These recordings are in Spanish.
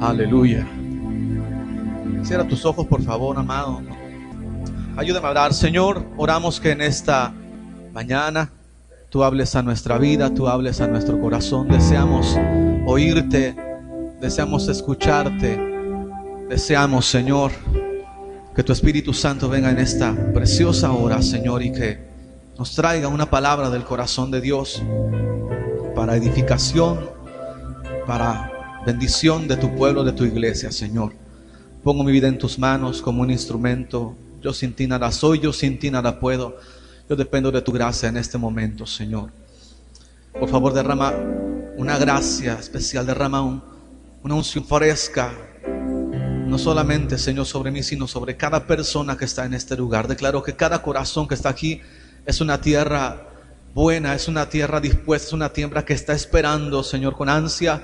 Aleluya. Cierra tus ojos, por favor, amado. Ayúdame a orar. Señor, oramos que en esta mañana tú hables a nuestra vida, tú hables a nuestro corazón. Deseamos oírte, deseamos escucharte. Deseamos, Señor, que tu Espíritu Santo venga en esta preciosa hora, Señor, y que nos traiga una palabra del corazón de Dios para edificación, para bendición de tu pueblo, de tu iglesia, Señor. Pongo mi vida en tus manos como un instrumento. Yo sin ti nada soy, yo sin ti nada puedo. Yo dependo de tu gracia en este momento, Señor. Por favor, derrama una gracia especial, derrama una unción fresca, no solamente, Señor, sobre mí, sino sobre cada persona que está en este lugar. Declaro que cada corazón que está aquí es una tierra buena, es una tierra dispuesta, es una tierra que está esperando, Señor, con ansia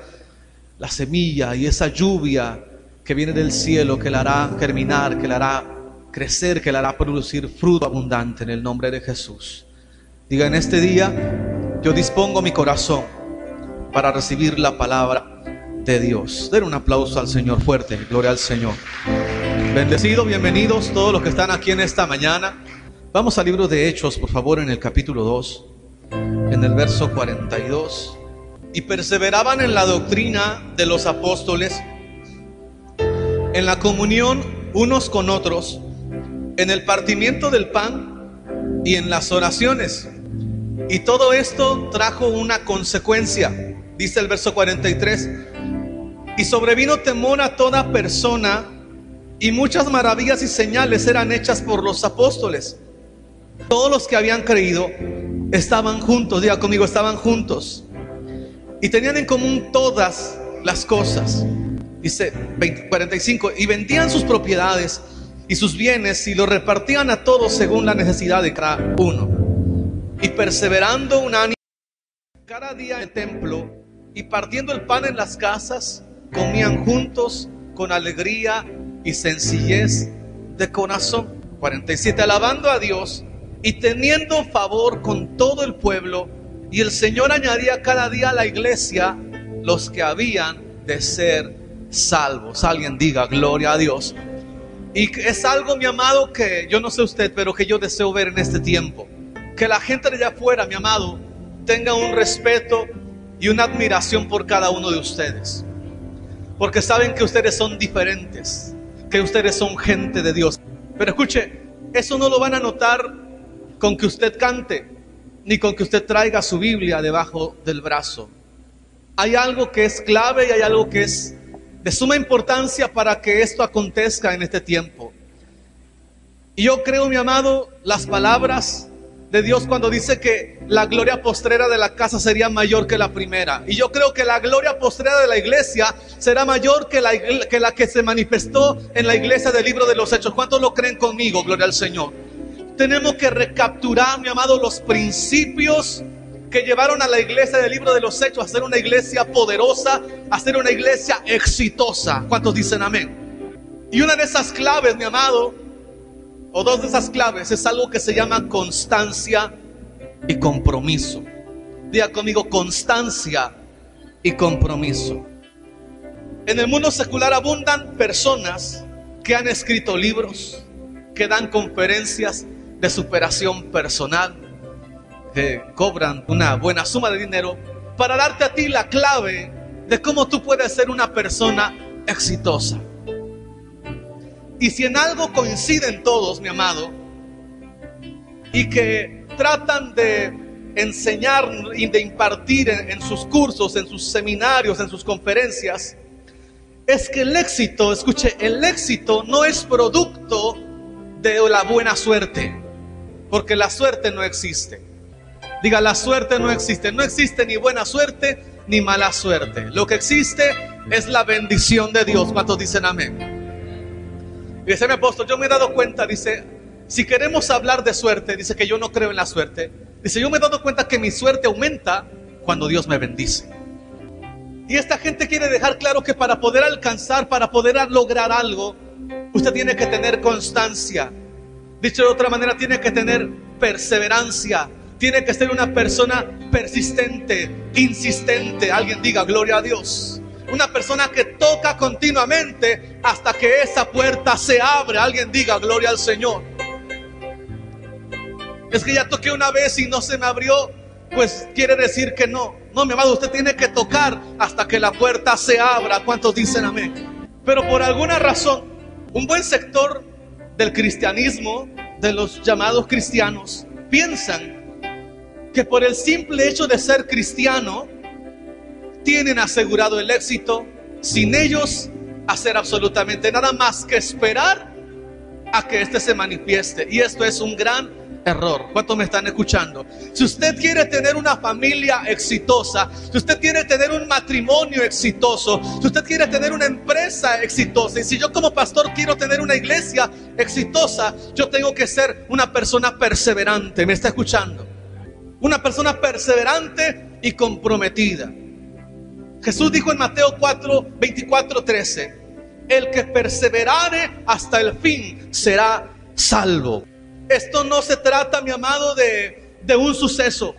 la semilla y esa lluvia que viene del cielo, que la hará germinar, que la hará crecer, que la hará producir fruto abundante en el nombre de Jesús. Diga, en este día yo dispongo mi corazón para recibir la palabra de Dios. Den un aplauso al Señor fuerte, gloria al Señor. Bendecido, bienvenidos todos los que están aquí en esta mañana. Vamos al libro de Hechos, por favor, en el capítulo 2, en el verso 42. Y perseveraban en la doctrina de los apóstoles, en la comunión unos con otros, en el partimiento del pan y en las oraciones. Y todo esto trajo una consecuencia, dice el verso 43 y sobrevino temor a toda persona, y muchas maravillas y señales eran hechas por los apóstoles. Todos los que habían creído estaban juntos, diga conmigo, estaban juntos. Y tenían en común todas las cosas. Dice 45, y vendían sus propiedades y sus bienes y los repartían a todos según la necesidad de cada uno. Y perseverando un año cada día en el templo y partiendo el pan en las casas comían juntos con alegría y sencillez de corazón. 47. Alabando a Dios y teniendo favor con todo el pueblo. Y el Señor añadía cada día a la iglesia los que habían de ser salvos. Alguien diga gloria a Dios. Y es algo, mi amado, que yo no sé usted, pero que yo deseo ver en este tiempo. Que la gente de allá afuera, mi amado, tenga un respeto y una admiración por cada uno de ustedes. Porque saben que ustedes son diferentes, que ustedes son gente de Dios. Pero escuche, eso no lo van a notar con que usted cante, ni con que usted traiga su Biblia debajo del brazo. Hay algo que es clave y hay algo que es de suma importancia para que esto acontezca en este tiempo. Y yo creo, mi amado, las palabras de Dios cuando dice que la gloria postrera de la casa sería mayor que la primera. Y yo creo que la gloria postrera de la iglesia será mayor que la, que se manifestó en la iglesia del libro de los Hechos. ¿Cuántos lo creen conmigo? Gloria al Señor. Tenemos que recapturar, mi amado, los principios que llevaron a la iglesia del libro de los Hechos a ser una iglesia poderosa, a ser una iglesia exitosa. ¿Cuántos dicen amén? Y una de esas claves, mi amado, o dos de esas claves es algo que se llama constancia y compromiso. Diga conmigo constancia y compromiso. En el mundo secular abundan personas que han escrito libros, que dan conferencias de superación personal, que cobran una buena suma de dinero para darte a ti la clave de cómo tú puedes ser una persona exitosa. Y si en algo coinciden todos, mi amado, y que tratan de enseñar y de impartir en, sus cursos, en sus seminarios, en sus conferencias, es que el éxito, escuche, el éxito no es producto de la buena suerte, porque la suerte no existe. Diga, la suerte no existe, no existe ni buena suerte ni mala suerte. Lo que existe es la bendición de Dios. ¿Cuántos dicen amén? Y dice mi apóstol, yo me he dado cuenta, dice, si queremos hablar de suerte, dice que yo no creo en la suerte. Dice, yo me he dado cuenta que mi suerte aumenta cuando Dios me bendice. Y esta gente quiere dejar claro que para poder alcanzar, para poder lograr algo, usted tiene que tener constancia. Dicho de otra manera, tiene que tener perseverancia. Tiene que ser una persona persistente, insistente. Alguien diga, gloria a Dios. Una persona que toca continuamente hasta que esa puerta se abre. Alguien diga gloria al Señor. Es que ya toqué una vez y no se me abrió. Pues quiere decir que no. No, mi amado, usted tiene que tocar hasta que la puerta se abra. ¿Cuántos dicen amén? Pero por alguna razón, un buen sector del cristianismo, de los llamados cristianos, piensan que por el simple hecho de ser cristiano, tienen asegurado el éxito sin ellos hacer absolutamente nada más que esperar a que éste se manifieste. Y esto es un gran error. ¿Cuántos me están escuchando? Si usted quiere tener una familia exitosa, si usted quiere tener un matrimonio exitoso, si usted quiere tener una empresa exitosa, y si yo como pastor quiero tener una iglesia exitosa, yo tengo que ser una persona perseverante. ¿Me está escuchando? Una persona perseverante y comprometida. Jesús dijo en Mateo 4, 24, 13, el que perseverare hasta el fin será salvo. Esto no se trata, mi amado, de, de un suceso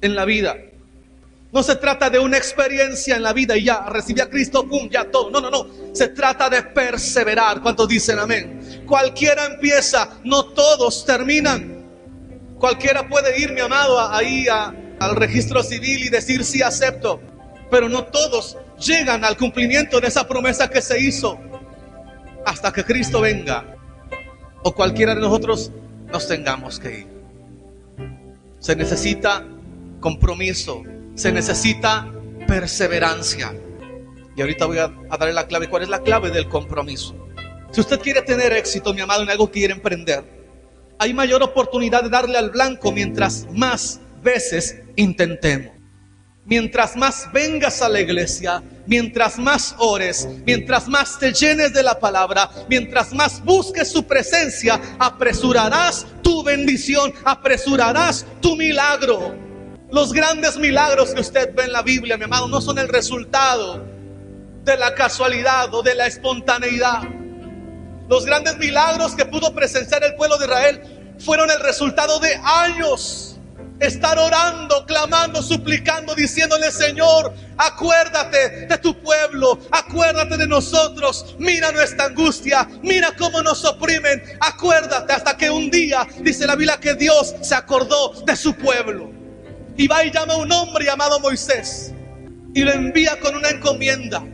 en la vida. No se trata de una experiencia en la vida y ya recibí a Cristo, pum, ya todo. No, no, no. Se trata de perseverar. ¿Cuántos dicen amén? Cualquiera empieza, no todos terminan. Cualquiera puede ir, mi amado, ahí al registro civil y decir sí acepto. Pero no todos llegan al cumplimiento de esa promesa que se hizo hasta que Cristo venga o cualquiera de nosotros nos tengamos que ir. Se necesita compromiso, se necesita perseverancia. Y ahorita voy a, darle la clave. ¿Cuál es la clave del compromiso? Si usted quiere tener éxito, mi amado, en algo que quiere emprender, hay mayor oportunidad de darle al blanco mientras más veces intentemos. Mientras más vengas a la iglesia, mientras más ores, mientras más te llenes de la palabra, mientras más busques su presencia, apresurarás tu bendición, apresurarás tu milagro. Los grandes milagros que usted ve en la Biblia, mi amado, no son el resultado de la casualidad o de la espontaneidad. Los grandes milagros que pudo presenciar el pueblo de Israel fueron el resultado de años estar orando, clamando, suplicando, diciéndole, Señor, acuérdate de tu pueblo, acuérdate de nosotros, mira nuestra angustia, mira cómo nos oprimen, acuérdate hasta que un día, dice la Biblia, que Dios se acordó de su pueblo. Y va y llama a un hombre llamado Moisés y lo envía con una encomienda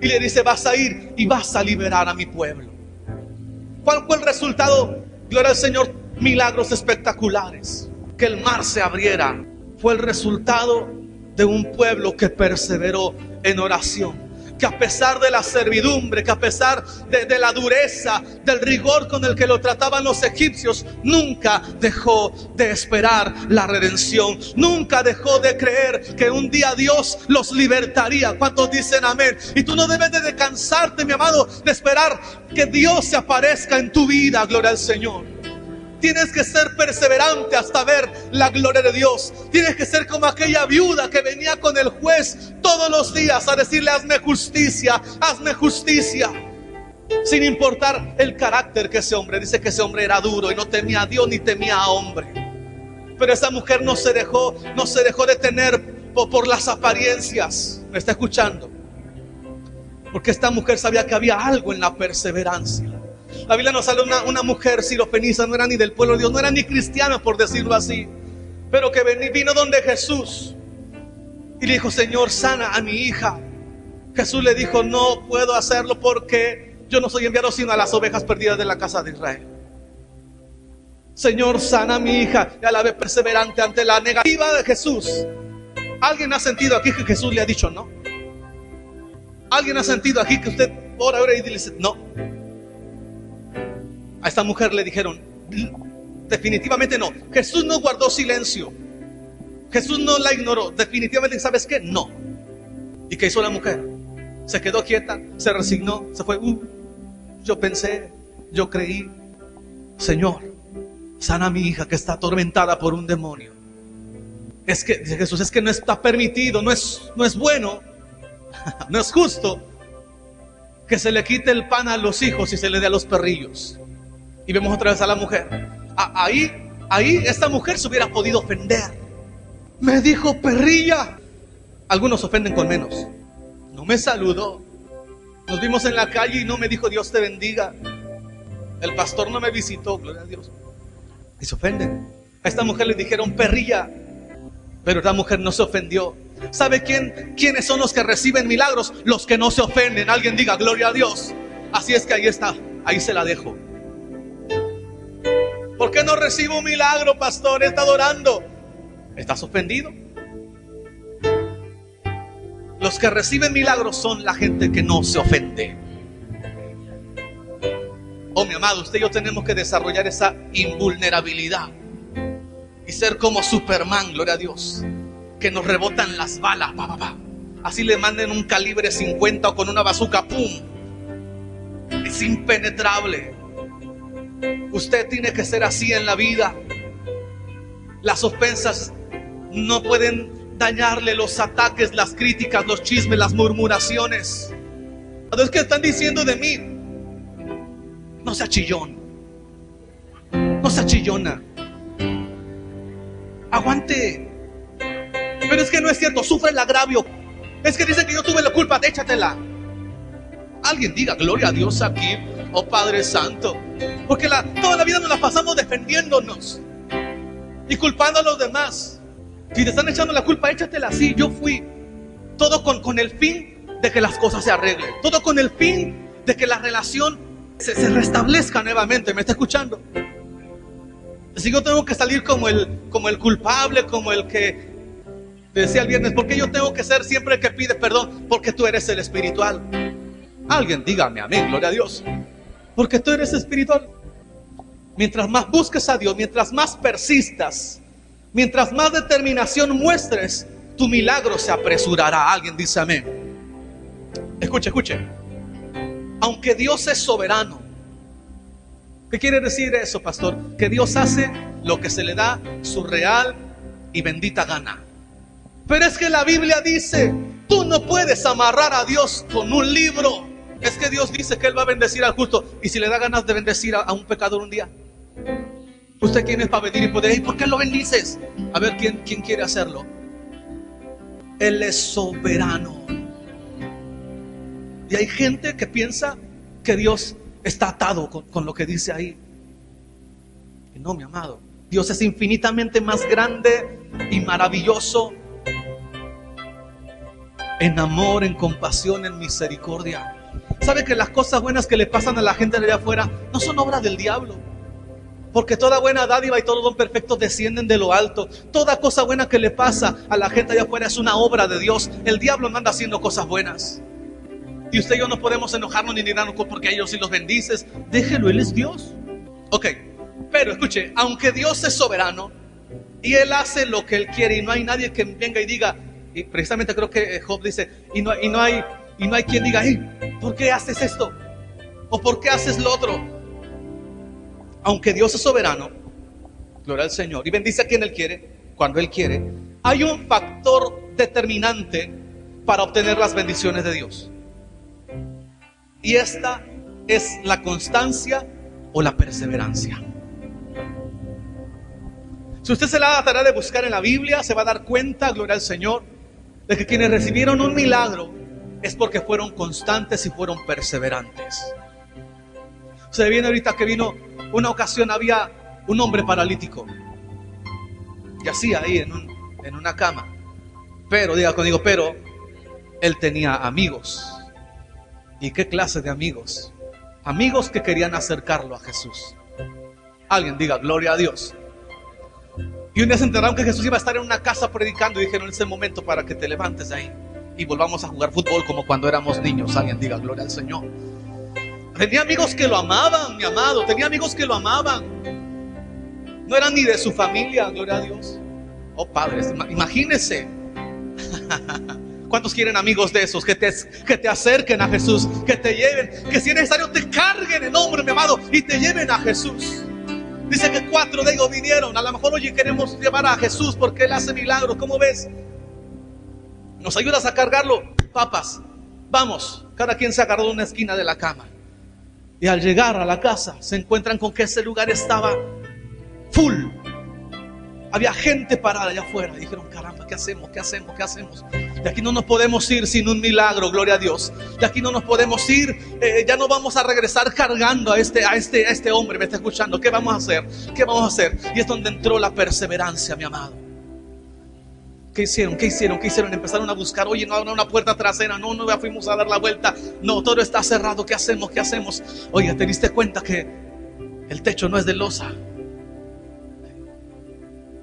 y le dice, vas a ir y vas a liberar a mi pueblo. ¿Cuál fue el resultado? Gloria al Señor, milagros espectaculares que el mar se abriera fue el resultado de un pueblo que perseveró en oración. Que a pesar de la servidumbre, que a pesar de, la dureza, del rigor con el que lo trataban los egipcios, nunca dejó de esperar la redención. Nunca dejó de creer que un día Dios los libertaría. ¿Cuántos dicen amén? Y tú no debes de descansarte, mi amado, de esperar que Dios se aparezca en tu vida. Gloria al Señor. Tienes que ser perseverante hasta ver la gloria de Dios. Tienes que ser como aquella viuda que venía con el juez todos los días a decirle, hazme justicia, hazme justicia. Sin importar el carácter que ese hombre, dice que ese hombre era duro y no temía a Dios ni temía a hombre. Pero esa mujer no se dejó, no se dejó detener por, por las apariencias. ¿Me está escuchando? Porque esta mujer sabía que había algo en la perseverancia. La Biblia nos sale una, una mujer sirofenisa, no era ni del pueblo de Dios, no era ni cristiana, por decirlo así, pero que vino donde Jesús y le dijo, Señor, sana a mi hija. Jesús le dijo, no puedo hacerlo porque yo no soy enviado sino a las ovejas perdidas de la casa de Israel. Señor, sana a mi hija y a la vez perseverante ante la negativa de Jesús. ¿Alguien ha sentido aquí que Jesús le ha dicho no? ¿Alguien ha sentido aquí que usted ora, ora y dice no? A esta mujer le dijeron, definitivamente no. Jesús no guardó silencio. Jesús no la ignoró. Definitivamente, ¿sabes qué? No. ¿Y qué hizo la mujer? Se quedó quieta, se resignó, se fue. Uh, yo pensé, yo creí, Señor, sana a mi hija que está atormentada por un demonio. Es que, dice Jesús, es que no está permitido, no es, no es bueno, no es justo que se le quite el pan a los hijos y se le dé a los perrillos. Y vemos otra vez a la mujer. ahí, ahí esta mujer se hubiera podido ofender. Me dijo perrilla. Algunos ofenden con menos. No me saludó. Nos vimos en la calle y no me dijo Dios te bendiga. El pastor no me visitó, gloria a Dios. Y se ofenden. A esta mujer le dijeron perrilla, pero esta mujer no se ofendió. ¿Sabe quién? ¿Quiénes son los que reciben milagros? Los que no se ofenden. Alguien diga, gloria a Dios. Así es que ahí está, ahí se la dejo. ¿Por qué no recibo un milagro, pastor? Está adorando. ¿Estás ofendido? Los que reciben milagros son la gente que no se ofende. Oh, mi amado, usted y yo tenemos que desarrollar esa invulnerabilidad y ser como Superman, gloria a Dios, que nos rebotan las balas, Así le manden un calibre 50 o con una bazooka, ¡pum! Es impenetrable. Usted tiene que ser así en la vida. Las ofensas no pueden dañarle los ataques, las críticas, los chismes, las murmuraciones. Es que están diciendo de mí, no sea chillón, no sea chillona. Aguante. Pero es que no es cierto, sufre el agravio. Es que dicen que yo tuve la culpa, échatela. Alguien diga, gloria a Dios aquí, oh Padre Santo. Porque toda la vida nos la pasamos defendiéndonos y culpando a los demás. Si te están echando la culpa, échatela así. Yo fui. Todo con, el fin de que las cosas se arreglen. Todo con el fin de que la relación se, se restablezca nuevamente. ¿Me está escuchando? Si yo tengo que salir como el, como el culpable, como el que decía el viernes, ¿por qué yo tengo que ser siempre el que pide perdón? Porque tú eres el espiritual. Alguien dígame amén, gloria a Dios. Porque tú eres espiritual. Mientras más busques a Dios, mientras más persistas, mientras más determinación muestres, tu milagro se apresurará. Alguien dice amén. Escuche, escuche. Aunque Dios es soberano, ¿qué quiere decir eso, pastor? Que Dios hace lo que se le da su real y bendita gana. Pero es que la Biblia dice, tú no puedes amarrar a Dios con un libro. Es que Dios dice que Él va a bendecir al justo. Y si le da ganas de bendecir a, un pecador un día, ¿usted quién es para venir y poder? ¿Y por qué lo bendices? A ver, ¿quién, quién quiere hacerlo? Él es soberano. Y hay gente que piensa que Dios está atado con, lo que dice ahí. No, mi amado. Dios es infinitamente más grande y maravilloso en amor, en compasión, en misericordia. ¿Sabe que las cosas buenas que le pasan a la gente de allá afuera no son obras del diablo? Porque toda buena dádiva y todo don perfecto descienden de lo alto. Toda cosa buena que le pasa a la gente allá afuera es una obra de Dios. El diablo no anda haciendo cosas buenas. Y usted y yo no podemos enojarnos ni indignarnos porque a ellos sí los bendices. Déjelo, Él es Dios. Ok, pero escuche, aunque Dios es soberano y Él hace lo que Él quiere y no hay nadie que venga y diga, y precisamente creo que Job dice, y no, y no hay y no hay quien diga, ¿por qué haces esto? ¿O por qué haces lo otro? Aunque Dios es soberano, gloria al Señor, y bendice a quien Él quiere, cuando Él quiere, hay un factor determinante para obtener las bendiciones de Dios. Y esta es la constancia o la perseverancia. Si usted se la tarea de buscar en la Biblia, se va a dar cuenta, gloria al Señor, de que quienes recibieron un milagro es porque fueron constantes y fueron perseverantes. Se viene ahorita que vino una ocasión, había un hombre paralítico. Y así ahí en, en una cama. Pero, diga conmigo, pero él tenía amigos. ¿Y qué clase de amigos? Amigos que querían acercarlo a Jesús. Alguien diga, gloria a Dios. Y un día se enteraron que Jesús iba a estar en una casa predicando y dijeron, es el momento para que te levantes de ahí y volvamos a jugar fútbol como cuando éramos niños. Alguien diga gloria al Señor. Tenía amigos que lo amaban, mi amado. Tenía amigos que lo amaban. No eran ni de su familia, gloria a Dios. Oh padres, imagínense. ¿Cuántos quieren amigos de esos que te, que te acerquen a Jesús? Que te lleven, que si es necesario te carguen en nombre, mi amado, y te lleven a Jesús. Dice que cuatro de ellos vinieron. A lo mejor, oye, queremos llevar a Jesús porque Él hace milagros. ¿Cómo ves? ¿Nos ayudas a cargarlo? Papas, vamos. Cada quien se agarró de una esquina de la cama. Y al llegar a la casa se encuentran con que ese lugar estaba full. Había gente parada allá afuera. Dijeron, caramba, ¿qué hacemos? ¿Qué hacemos? ¿Qué hacemos? De aquí no nos podemos ir sin un milagro, gloria a Dios. De aquí no nos podemos ir. Eh, ya no vamos a regresar cargando a este, a este, a este hombre. Me está escuchando. ¿Qué vamos a hacer? ¿Qué vamos a hacer? Y es donde entró la perseverancia, mi amado. ¿Qué hicieron? ¿Qué hicieron? ¿Qué hicieron? Empezaron a buscar, oye, no habrá una puerta trasera, no, no fuimos a dar la vuelta, no, todo está cerrado, ¿qué hacemos? ¿Qué hacemos? Oye, ¿te diste cuenta que el techo no es de losa?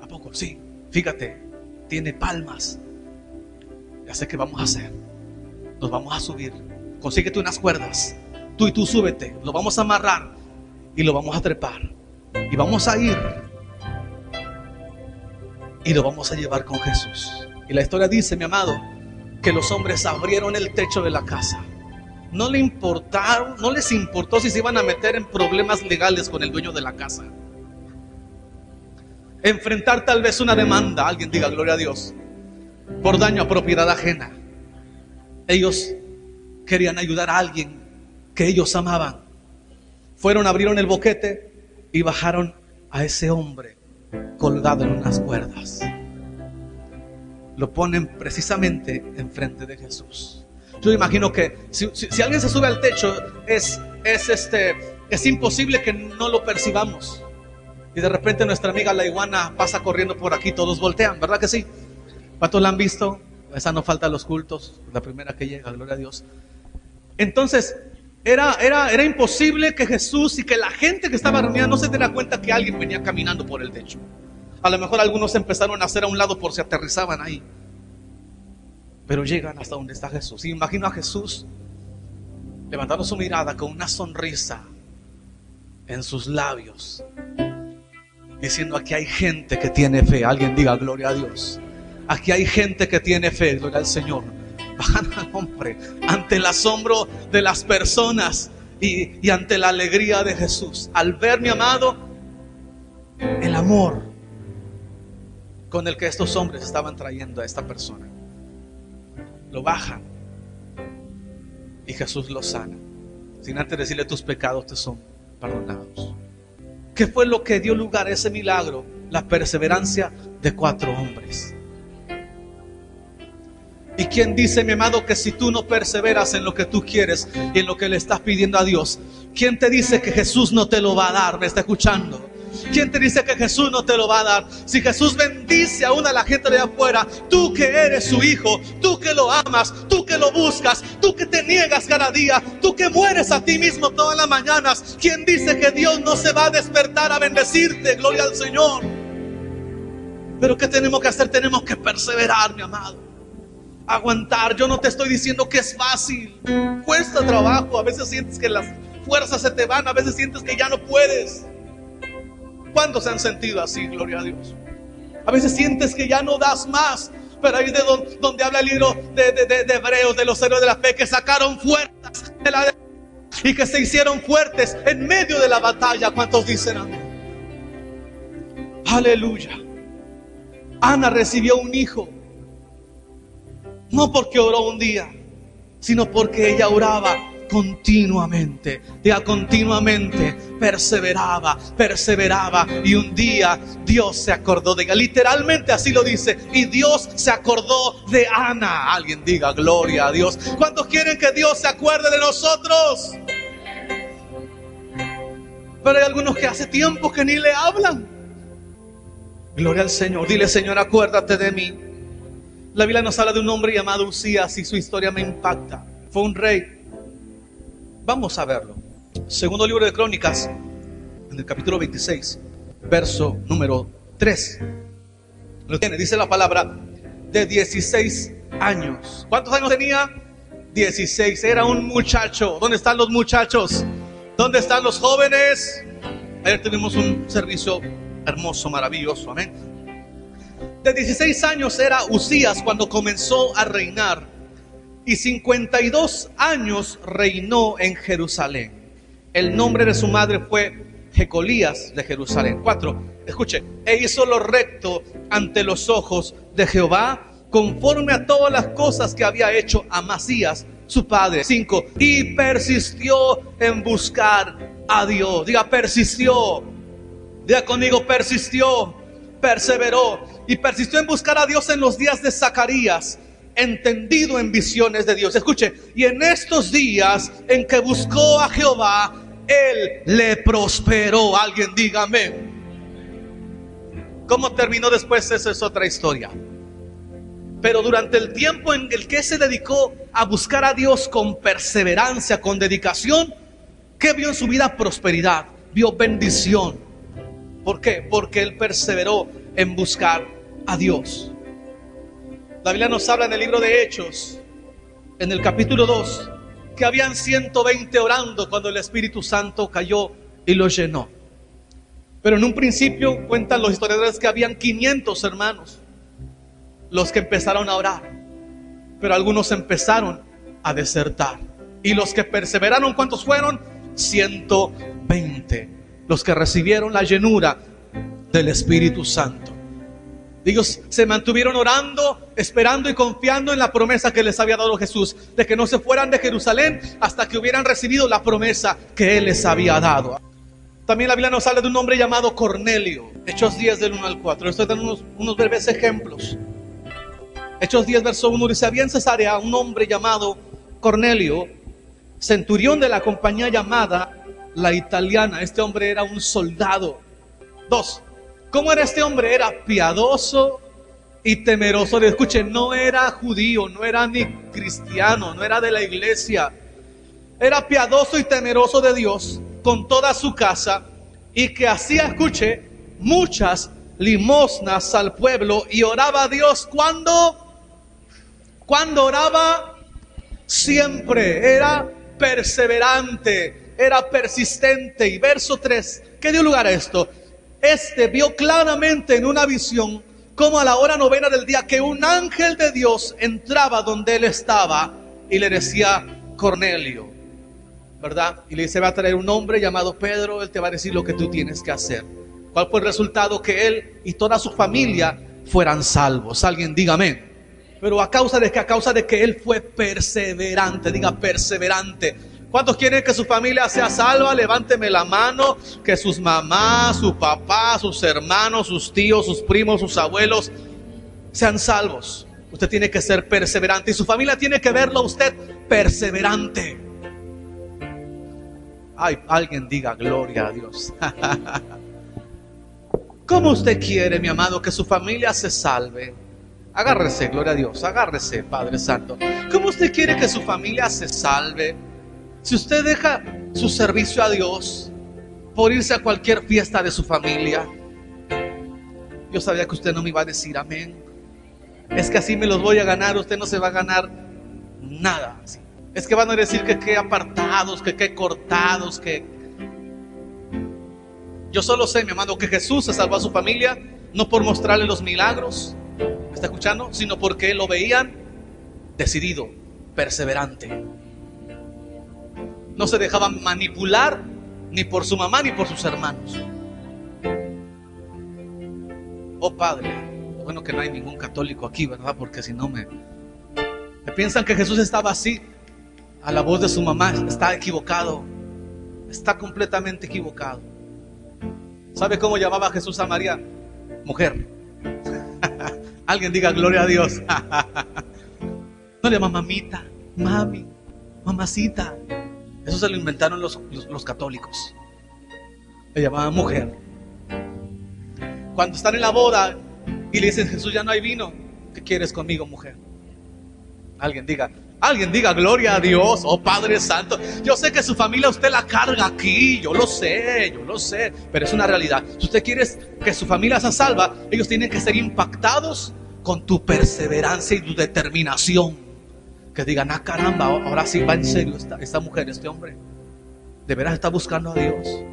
¿A poco? Sí, fíjate, tiene palmas. Ya sé qué vamos a hacer. Nos vamos a subir. Consíguete unas cuerdas. Tú y tú súbete. Lo vamos a amarrar y lo vamos a trepar. Y vamos a ir y lo vamos a llevar con Jesús. Y la historia dice, mi amado, que los hombres abrieron el techo de la casa. No le importaron, no les importó si se iban a meter en problemas legales con el dueño de la casa. Enfrentar tal vez una demanda, alguien diga gloria a Dios, por daño a propiedad ajena. Ellos querían ayudar a alguien que ellos amaban. Fueron, abrieron el boquete y bajaron a ese hombre colgado en unas cuerdas. Lo ponen precisamente enfrente de Jesús. Yo imagino que si, alguien se sube al techo, es, es, este, es imposible que no lo percibamos. Y de repente nuestra amiga la iguana pasa corriendo por aquí, todos voltean, ¿verdad que sí? ¿Cuántos la han visto? Esa no falta a los cultos, la primera que llega, gloria a Dios. Entonces, era, era, era imposible que Jesús y que la gente que estaba reunida no se diera cuenta que alguien venía caminando por el techo. A lo mejor algunos empezaron a hacer a un lado por si aterrizaban ahí. Pero llegan hasta donde está Jesús. Y imagino a Jesús levantando su mirada con una sonrisa en sus labios, diciendo, aquí hay gente que tiene fe. Alguien diga, gloria a Dios. Aquí hay gente que tiene fe, gloria al Señor. Al hombre ante el asombro de las personas y, y ante la alegría de Jesús. Al ver, mi amado, el amor con el que estos hombres estaban trayendo a esta persona. Lo bajan y Jesús lo sana. Sin antes decirle tus pecados te son perdonados. ¿Qué fue lo que dio lugar a ese milagro? La perseverancia de cuatro hombres. ¿Y quién dice, mi amado, que si tú no perseveras en lo que tú quieres y en lo que le estás pidiendo a Dios, ¿quién te dice que Jesús no te lo va a dar? ¿Me está escuchando? ¿Quién te dice que Jesús no te lo va a dar? Si Jesús bendice a una la gente de afuera, tú que eres su hijo, tú que lo amas, tú que lo buscas, tú que te niegas cada día, tú que mueres a ti mismo todas las mañanas, ¿quién dice que Dios no se va a despertar a bendecirte? Gloria al Señor. Pero ¿qué tenemos que hacer? Tenemos que perseverar, mi amado. Aguantar. Yo no te estoy diciendo que es fácil. Cuesta trabajo. A veces sientes que las fuerzas se te van. A veces sientes que ya no puedes. ¿Cuántos se han sentido así, gloria a Dios? A veces sientes que ya no das más, pero ahí de donde, habla el libro de, de, Hebreos, de los héroes de la fe, que sacaron fuerzas de la y que se hicieron fuertes en medio de la batalla. ¿Cuántos dicen amén? Aleluya. Ana recibió un hijo, no porque oró un día, sino porque ella oraba continuamente, ya continuamente, perseveraba, perseveraba y un día Dios se acordó de ella. Literalmente así lo dice. Y Dios se acordó de Ana. Alguien diga gloria a Dios. ¿Cuántos quieren que Dios se acuerde de nosotros? Pero hay algunos que hace tiempo que ni le hablan. Gloria al Señor. Dile, Señor, acuérdate de mí. La Biblia nos habla de un hombre llamado Usías y su historia me impacta. Fue un rey Vamos a verlo. Segundo libro de Crónicas, en el capítulo 26, verso número 3. Lo tiene, dice la palabra, de 16 años. ¿Cuántos años tenía? 16. Era un muchacho. ¿Dónde están los muchachos? ¿Dónde están los jóvenes? Ayer tenemos un servicio hermoso, maravilloso. Amén. De 16 años era Usías cuando comenzó a reinar y 52 años reinó en Jerusalén. El nombre de su madre fue Jecolías de Jerusalén. 4. Escuche, e hizo lo recto ante los ojos de Jehová, conforme a todas las cosas que había hecho Amasías, su padre. 5. Y persistió en buscar a Dios. Diga, persistió. Diga conmigo, persistió perseveró y persistió en buscar a Dios en los días de Zacarías, entendido en visiones de Dios. Escuche, y en estos días en que buscó a Jehová, Él le prosperó. Alguien dígame. ¿Cómo terminó después? Esa es otra historia. Pero durante el tiempo en el que se dedicó a buscar a Dios con perseverancia, con dedicación, ¿qué vio en su vida? Prosperidad, vio bendición. ¿Por qué? Porque él perseveró en buscar a Dios. La Biblia nos habla en el libro de Hechos, en el capítulo 2, que habían 120 orando cuando el Espíritu Santo cayó y los llenó. Pero en un principio cuentan los historiadores que habían 500 hermanos los que empezaron a orar, pero algunos empezaron a desertar. Y los que perseveraron, ¿cuántos fueron? 120. Los que recibieron la llenura del Espíritu Santo. Ellos se mantuvieron orando, esperando y confiando en la promesa que les había dado Jesús, de que no se fueran de Jerusalén hasta que hubieran recibido la promesa que Él les había dado. También la Biblia nos habla de un hombre llamado Cornelio, Hechos 10 del 1 al 4. Estoy dando unos, unos breves ejemplos. Hechos 10, verso 1 dice, había en Cesarea un hombre llamado Cornelio, centurión de la compañía llamada la italiana. Este hombre era un soldado. Dos, ¿cómo era este hombre? Era piadoso y temeroso. Escuchen, no era judío, no era ni cristiano, no era de la iglesia. Era piadoso y temeroso de Dios con toda su casa y que hacía, escuche, muchas limosnas al pueblo y oraba a Dios cuando cuando oraba, siempre era perseverante, era persistente. Y verso 3, ¿qué dio lugar a esto? Este vio claramente en una visión como a la hora novena del día que un ángel de Dios entraba donde él estaba y le decía, Cornelio, ¿verdad? Y le dice, va a traer un hombre llamado Pedro, él te va a decir lo que tú tienes que hacer. ¿Cuál fue el resultado? Que él y toda su familia fueran salvos. Alguien dígame. Pero a causa de que a causa de que él fue perseverante, diga perseverante. ¿Cuántos quieren que su familia sea salva? Levánteme la mano, que sus mamás, su papá, sus hermanos, sus tíos, sus primos, sus abuelos sean salvos. Usted tiene que ser perseverante y su familia tiene que verlo usted perseverante. Ay, alguien diga gloria a Dios. ¿Cómo usted quiere, mi amado, que su familia se salve? Agárrese, gloria a Dios, agárrese, Padre Santo. ¿Cómo usted quiere que su familia se salve? Si usted deja su servicio a Dios por irse a cualquier fiesta de su familia, yo sabía que usted no me iba a decir amén. Es que así me los voy a ganar, usted no se va a ganar nada. Es que van a decir que qué apartados, que qué cortados, que... Yo solo sé, mi amado, que Jesús se salvó a su familia, no por mostrarle los milagros, está escuchando? Sino porque lo veían decidido, perseverante. No se dejaban manipular ni por su mamá ni por sus hermanos. Oh Padre, bueno que no hay ningún católico aquí, ¿verdad? Porque si no me, me piensan que Jesús estaba así, a la voz de su mamá, está equivocado, está completamente equivocado. ¿Sabe cómo llamaba Jesús a María? Mujer. Alguien diga gloria a Dios. no le llama mamita, mami, mamacita. Eso se lo inventaron los, los, católicos. Le llamaban mujer. Cuando están en la boda y le dicen, Jesús, ya no hay vino. ¿Qué quieres conmigo, mujer? Alguien diga, alguien diga, gloria a Dios, oh Padre Santo. Yo sé que su familia usted la carga aquí, yo lo sé, yo lo sé, pero es una realidad. Si usted quiere que su familia se salva, ellos tienen que ser impactados con tu perseverancia y tu determinación. Que digan, ah, caramba, ahora sí va en serio esta, esta mujer, este hombre. De veras está buscando a Dios.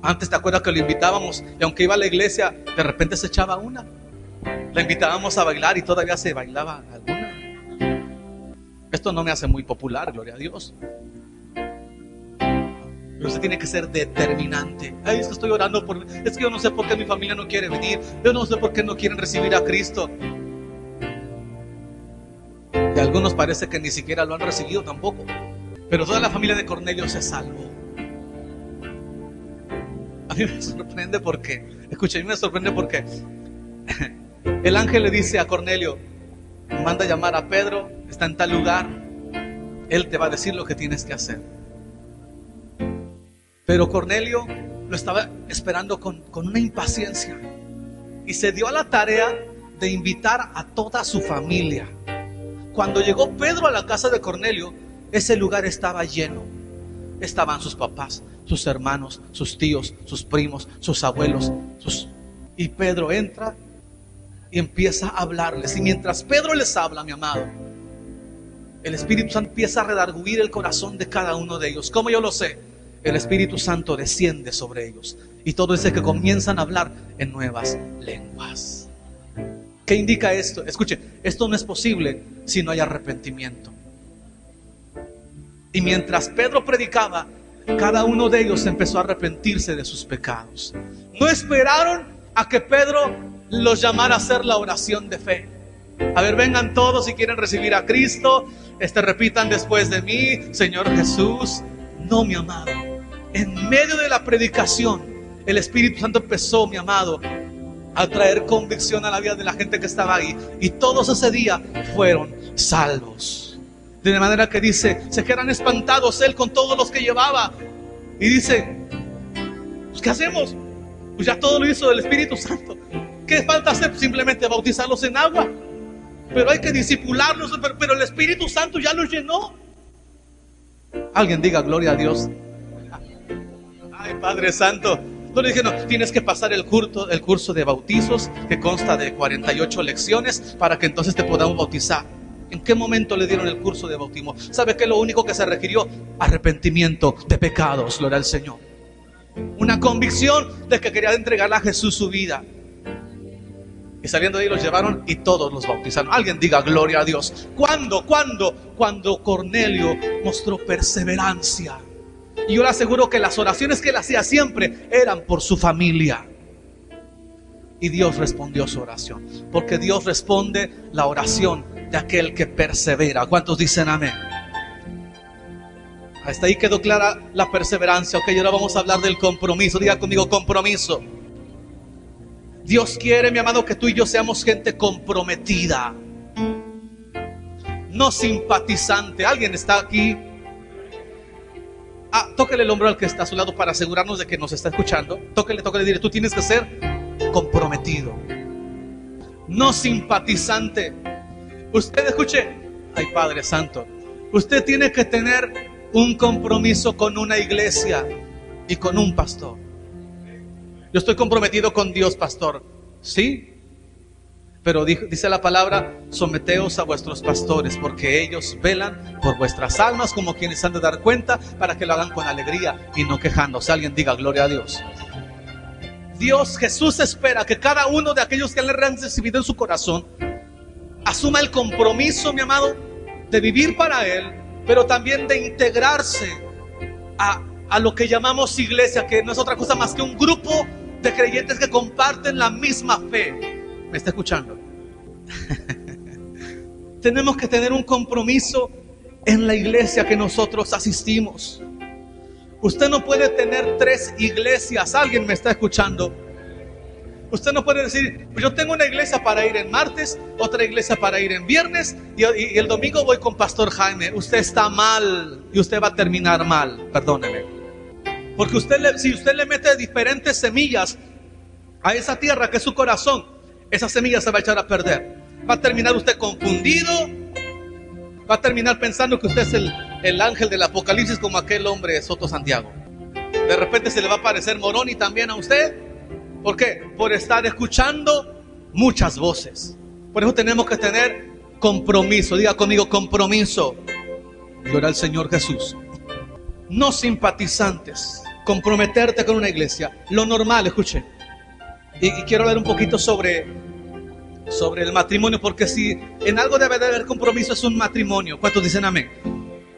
Antes te acuerdas que lo invitábamos y aunque iba a la iglesia, de repente se echaba una. La invitábamos a bailar y todavía se bailaba alguna. Esto no me hace muy popular, gloria a Dios. Pero usted tiene que ser determinante. Ay, es que estoy orando por. Es que yo no sé por qué mi familia no quiere venir. Yo no sé por qué no quieren recibir a Cristo. A algunos parece que ni siquiera lo han recibido tampoco. Pero toda la familia de Cornelio se salvó. A mí me sorprende porque, escucha, a mí me sorprende porque el ángel le dice a Cornelio, manda llamar a Pedro, está en tal lugar, él te va a decir lo que tienes que hacer. Pero Cornelio lo estaba esperando con, con una impaciencia y se dio a la tarea de invitar a toda su familia. Cuando llegó Pedro a la casa de Cornelio, ese lugar estaba lleno. Estaban sus papás, sus hermanos, sus tíos, sus primos, sus abuelos. Y Pedro entra y empieza a hablarles. Y mientras Pedro les habla, mi amado, el Espíritu Santo empieza a redarguir el corazón de cada uno de ellos. ¿Cómo yo lo sé? El Espíritu Santo desciende sobre ellos. Y todo ese que comienzan a hablar en nuevas lenguas. ¿Qué indica esto? Escuche, esto no es posible si no hay arrepentimiento. Y mientras Pedro predicaba, cada uno de ellos empezó a arrepentirse de sus pecados. No esperaron a que Pedro los llamara a hacer la oración de fe. A ver, vengan todos si quieren recibir a Cristo. Este repitan después de mí, Señor Jesús. No, mi amado. En medio de la predicación, el Espíritu Santo empezó, mi amado, a traer convicción a la vida de la gente que estaba ahí. Y todos ese día fueron salvos. De manera que dice, se quedan espantados él con todos los que llevaba. Y dice, pues, ¿qué hacemos? Pues ya todo lo hizo el Espíritu Santo. ¿Qué falta hacer? Simplemente bautizarlos en agua. Pero hay que disipularlos, pero, el Espíritu Santo ya los llenó. Alguien diga gloria a Dios. Ay, Padre Santo. No le dijeron, tienes que pasar el curso, el curso de bautizos que consta de 48 lecciones para que entonces te podamos bautizar. ¿En qué momento le dieron el curso de bautismo? ¿Sabe qué? Lo único que se requirió, arrepentimiento de pecados, gloria al Señor. Una convicción de que quería entregarle a Jesús su vida. Y saliendo de ahí los llevaron y todos los bautizaron. Alguien diga gloria a Dios. ¿Cuándo? ¿Cuándo? Cuando Cornelio mostró perseverancia. Y yo le aseguro que las oraciones que él hacía siempre eran por su familia. Y Dios respondió su oración. Porque Dios responde la oración de aquel que persevera. ¿Cuántos dicen amén? Hasta ahí quedó clara la perseverancia. Ok, ahora vamos a hablar del compromiso. Diga conmigo compromiso. Dios quiere, mi amado, que tú y yo seamos gente comprometida. No simpatizante. ¿Alguien está aquí? Ah, tóquele el hombro al que está a su lado para asegurarnos de que nos está escuchando. Tóquele, tóquele, dile, tú tienes que ser comprometido. No simpatizante. Usted escuche, ay Padre Santo, usted tiene que tener un compromiso con una iglesia y con un pastor. Yo estoy comprometido con Dios, pastor. Sí, pero dice la palabra, someteos a vuestros pastores, porque ellos velan por vuestras almas como quienes han de dar cuenta para que lo hagan con alegría y no quejándose. Alguien diga gloria a Dios. Dios, Jesús espera que cada uno de aquellos que le han recibido en su corazón asuma el compromiso, mi amado, de vivir para Él, pero también de integrarse a, a lo que llamamos iglesia, que no es otra cosa más que un grupo de creyentes que comparten la misma fe. ¿Me está escuchando? Tenemos que tener un compromiso en la iglesia que nosotros asistimos. Usted no puede tener tres iglesias. ¿Alguien me está escuchando? Usted no puede decir, yo tengo una iglesia para ir en martes, otra iglesia para ir en viernes y, el domingo voy con Pastor Jaime. Usted está mal y usted va a terminar mal. Perdóneme. Porque usted si usted le mete diferentes semillas a esa tierra que es su corazón, esa semilla se va a echar a perder. Va a terminar usted confundido. Va a terminar pensando que usted es el, el ángel del Apocalipsis como aquel hombre Soto Santiago. De repente se le va a aparecer Moroni también a usted. ¿Por qué? Por estar escuchando muchas voces. Por eso tenemos que tener compromiso. Diga conmigo compromiso. Llora al Señor Jesús. No simpatizantes. Comprometerte con una iglesia. Lo normal, escuche. Y, quiero hablar un poquito sobre, sobre el matrimonio, porque si en algo debe de haber compromiso es un matrimonio. ¿Cuántos dicen amén?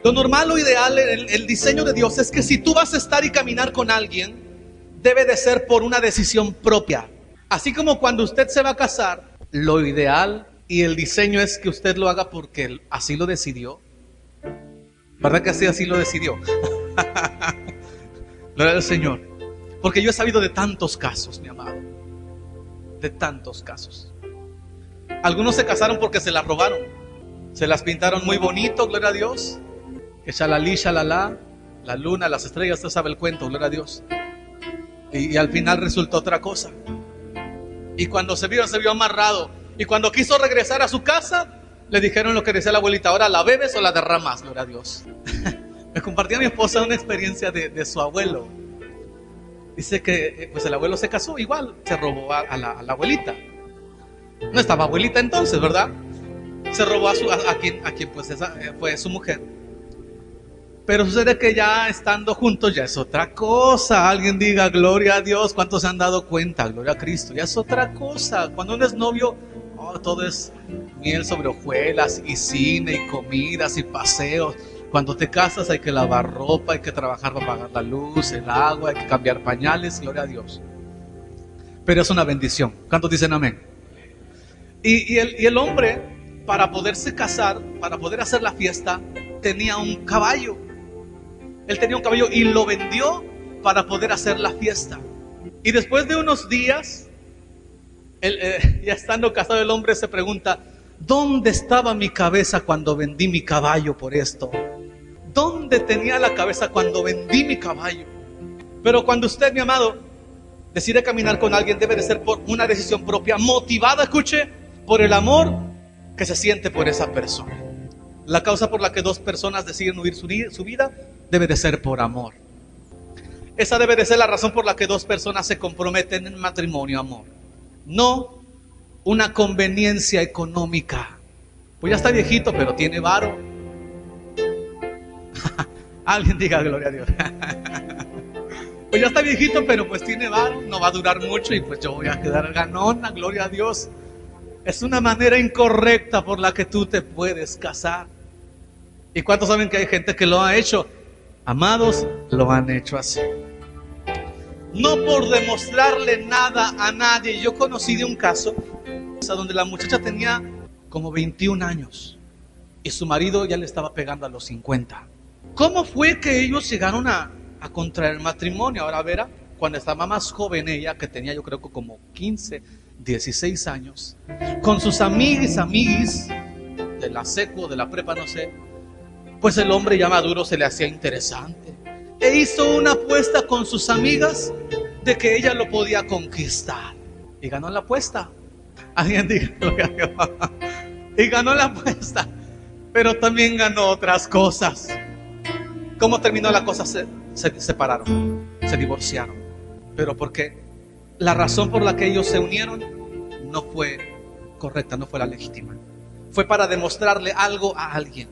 Lo normal, lo ideal, el, diseño de Dios es que si tú vas a estar y caminar con alguien, debe de ser por una decisión propia. Así como cuando usted se va a casar, lo ideal y el diseño es que usted lo haga porque así lo decidió. ¿Verdad que así, así lo decidió? Gloria al Señor. Porque yo he sabido de tantos casos, mi amado de tantos casos. Algunos se casaron porque se las robaron. Se las pintaron muy bonito, gloria a Dios. Que shalalí, shalala, la luna, las estrellas, usted sabe el cuento, gloria a Dios. Y, y al final resultó otra cosa. Y cuando se vio, se vio amarrado. Y cuando quiso regresar a su casa, le dijeron lo que decía la abuelita, ahora la bebes o la derramas, gloria a Dios. Me compartía mi esposa una experiencia de, de, su abuelo. Dice que eh, pues el abuelo se casó, igual se robó a, la, abuelita. No estaba abuelita entonces, ¿verdad? Se robó a, su, a, quien, quien pues esa, eh, fue su mujer. Pero sucede que ya estando juntos ya es otra cosa. Alguien diga, gloria a Dios, ¿cuántos se han dado cuenta? Gloria a Cristo, ya es otra cosa. Cuando uno es novio, oh, todo es miel sobre hojuelas y cine y comidas y paseos. Cuando te casas hay que lavar ropa, hay que trabajar para pagar la luz, el agua, hay que cambiar pañales, gloria a Dios. Pero es una bendición. ¿Cuántos dicen amén? Y, y, el, y el hombre, para poderse casar, para poder hacer la fiesta, tenía un caballo. Él tenía un caballo y lo vendió para poder hacer la fiesta. Y después de unos días, él, eh, ya estando casado el hombre se pregunta, ¿dónde estaba mi cabeza cuando vendí mi caballo por esto? ¿Dónde tenía la cabeza cuando vendí mi caballo? Pero cuando usted, mi amado, decide caminar con alguien, debe de ser por una decisión propia, motivada, escuche, por el amor que se siente por esa persona. La causa por la que dos personas deciden huir su, vida debe de ser por amor. Esa debe de ser la razón por la que dos personas se comprometen en matrimonio, amor. No una conveniencia económica. Pues ya está viejito, pero tiene varo. Alguien diga gloria a Dios. pues ya está viejito, pero pues tiene varo, no va a durar mucho y pues yo voy a quedar ganona, gloria a Dios. Es una manera incorrecta por la que tú te puedes casar. ¿Y cuántos saben que hay gente que lo ha hecho? Amados, lo han hecho así. No por demostrarle nada a nadie. Yo conocí de un caso donde la muchacha tenía como 21 años y su marido ya le estaba pegando a los 50. ¿Cómo fue que ellos llegaron a, contraer matrimonio? Ahora verá, cuando estaba más joven ella, que tenía yo creo que como 15, 16 años, con sus amiguis, amiguis de la seco, de la prepa, no sé, pues el hombre ya maduro se le hacía interesante. E hizo una apuesta con sus amigas de que ella lo podía conquistar. Y ganó la apuesta. Alguien diga Y ganó la apuesta. Pero también ganó otras cosas. ¿Cómo terminó la cosa? Se, se separaron, se divorciaron. Pero porque la razón por la que ellos se unieron no fue correcta, no fue la legítima. Fue para demostrarle algo a alguien.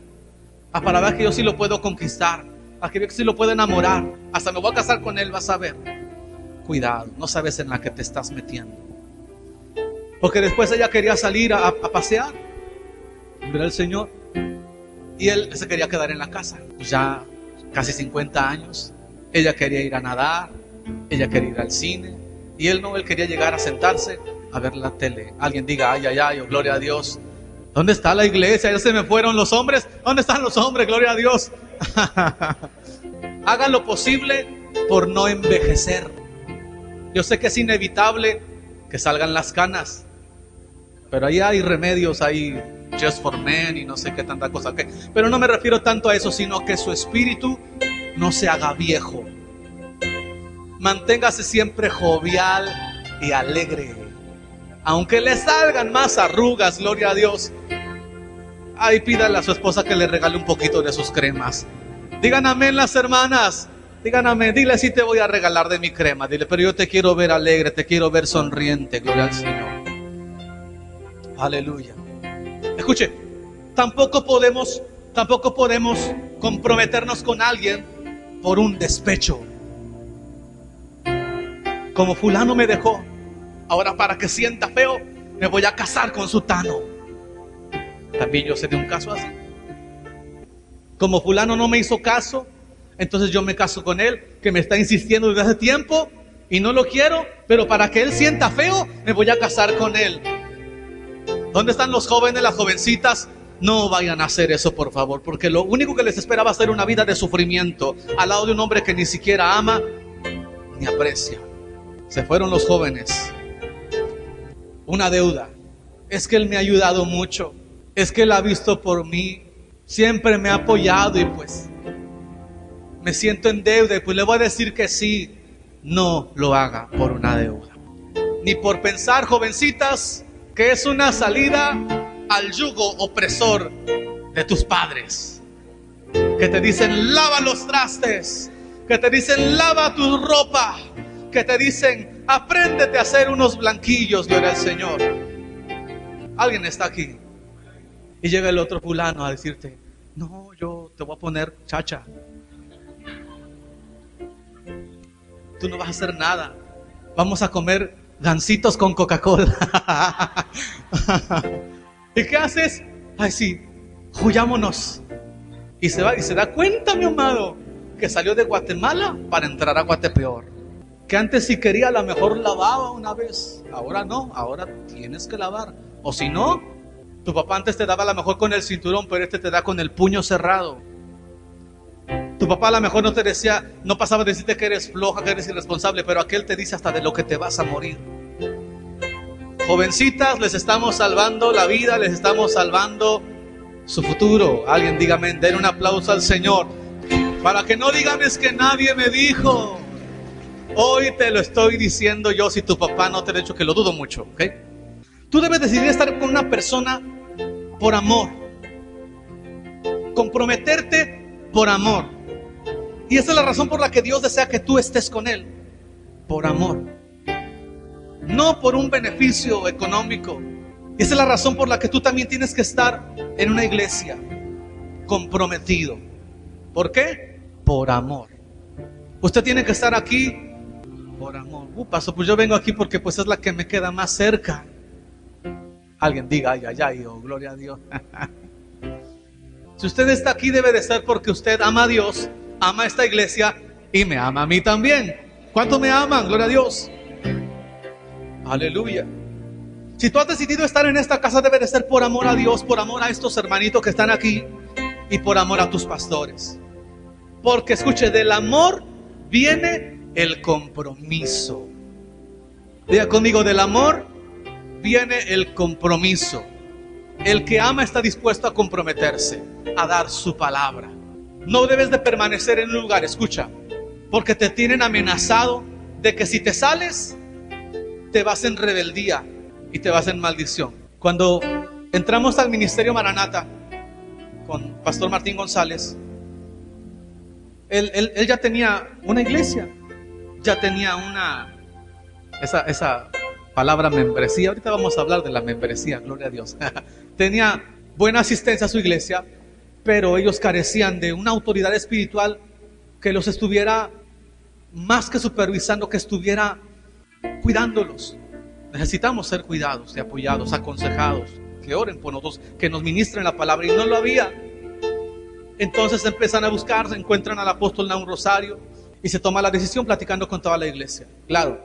A para ver que yo sí lo puedo conquistar. A que yo sí lo puedo enamorar. Hasta me voy a casar con él, vas a ver. Cuidado, no sabes en la que te estás metiendo. Porque después ella quería salir a, a pasear, ver al Señor. Y él se quería quedar en la casa. Ya casi 50 años. Ella quería ir a nadar, ella quería ir al cine. Y él no, él quería llegar a sentarse a ver la tele. Alguien diga, ay, ay, ay, oh, gloria a Dios. ¿Dónde está la iglesia? Ya se me fueron los hombres. ¿Dónde están los hombres? Gloria a Dios. Hagan lo posible por no envejecer. Yo sé que es inevitable que salgan las canas, pero ahí hay remedios, hay just for men y no sé qué tanta cosa. Okay. Pero no me refiero tanto a eso, sino que su espíritu no se haga viejo. Manténgase siempre jovial y alegre. Aunque le salgan más arrugas, gloria a Dios. Ahí pídale a su esposa que le regale un poquito de sus cremas. Digan amén las hermanas. Digan amén. Dile si te voy a regalar de mi crema. Dile, pero yo te quiero ver alegre, te quiero ver sonriente. Gloria al Señor. Aleluya. Escuche, tampoco podemos, tampoco podemos comprometernos con alguien por un despecho. Como fulano me dejó, ahora para que sienta feo, me voy a casar con su tano. También yo sé de un caso así. Como fulano no me hizo caso, entonces yo me caso con él, que me está insistiendo desde hace tiempo y no lo quiero, pero para que él sienta feo, me voy a casar con él. ¿Dónde están los jóvenes, las jovencitas? No vayan a hacer eso, por favor, porque lo único que les espera va a ser una vida de sufrimiento al lado de un hombre que ni siquiera ama ni aprecia. Se fueron los jóvenes. una deuda. Es que Él me ha ayudado mucho. Es que Él ha visto por mí. Siempre me ha apoyado y pues me siento en deuda y pues le voy a decir que sí. No lo haga por una deuda. Ni por pensar, jovencitas, que es una salida al yugo opresor de tus padres. Que te dicen, lava los trastes. Que te dicen, lava tu ropa. Que te dicen, apréndete a hacer unos blanquillos, gloria al Señor. Alguien está aquí. Y llega el otro fulano a decirte, no, yo te voy a poner chacha. Tú no vas a hacer nada. Vamos a comer gancitos con Coca-Cola. ¿Y qué haces? Ay, sí, huyámonos. Y se va y se da cuenta, mi amado, que salió de Guatemala para entrar a Guatepeor. Que antes si quería a lo mejor lavaba una vez. Ahora no, ahora tienes que lavar. O si no, tu papá antes te daba a lo mejor con el cinturón, pero este te da con el puño cerrado. Tu papá a lo mejor no te decía, no pasaba de decirte que eres floja, que eres irresponsable, pero aquel te dice hasta de lo que te vas a morir. Jovencitas, les estamos salvando la vida, les estamos salvando su futuro. Alguien dígame, den un aplauso al Señor. Para que no digan es que nadie me dijo. Hoy te lo estoy diciendo yo si tu papá no te ha dicho que lo dudo mucho, ¿ok? Tú debes decidir estar con una persona por amor. Comprometerte por amor. Y esa es la razón por la que Dios desea que tú estés con Él. Por amor. No por un beneficio económico. Y esa es la razón por la que tú también tienes que estar en una iglesia comprometido. ¿Por qué? Por amor. Usted tiene que estar aquí por amor. Uh, paso, pues yo vengo aquí porque pues es la que me queda más cerca. Alguien diga, ay, ay, ay, oh, gloria a Dios. si usted está aquí debe de ser porque usted ama a Dios, ama a esta iglesia y me ama a mí también. ¿Cuánto me aman? Gloria a Dios. Aleluya. Si tú has decidido estar en esta casa debe de ser por amor a Dios, por amor a estos hermanitos que están aquí y por amor a tus pastores. Porque escuche, del amor viene el compromiso. Diga conmigo, del amor viene el compromiso. El que ama está dispuesto a comprometerse, a dar su palabra. No debes de permanecer en un lugar, escucha, porque te tienen amenazado de que si te sales, te vas en rebeldía y te vas en maldición. Cuando entramos al ministerio Maranata con Pastor Martín González, él, él ya tenía una iglesia, ya tenía una, esa, esa palabra membresía, ahorita vamos a hablar de la membresía, gloria a Dios. tenía buena asistencia a su iglesia, pero ellos carecían de una autoridad espiritual que los estuviera más que supervisando, que estuviera cuidándolos. Necesitamos ser cuidados y apoyados, aconsejados, que oren por nosotros, que nos ministren la palabra y no lo había. Entonces empiezan a buscar, se encuentran al apóstol Naun Rosario, y se toma la decisión platicando con toda la iglesia. Claro,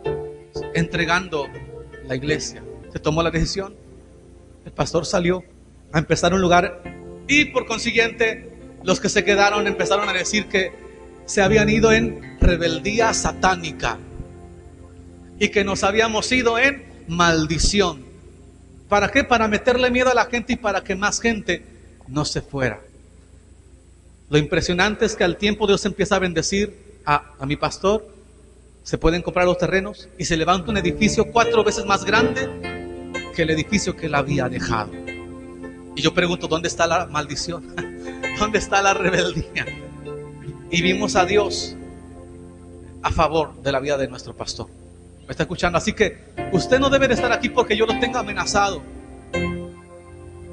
entregando la iglesia. Se tomó la decisión. Pastor salió a empezar un lugar y por consiguiente los que se quedaron empezaron a decir que se habían ido en rebeldía satánica y que nos habíamos ido en maldición. ¿Para qué? Para meterle miedo a la gente y para que más gente no se fuera. Lo impresionante es que al tiempo Dios empieza a bendecir a, mi pastor, se pueden comprar los terrenos y se levanta un edificio cuatro veces más grande el edificio que él había dejado. Y yo pregunto, ¿dónde está la maldición? ¿Dónde está la rebeldía? Y vimos a Dios a favor de la vida de nuestro pastor. ¿Me está escuchando? Así que usted no debe de estar aquí porque yo lo tenga amenazado.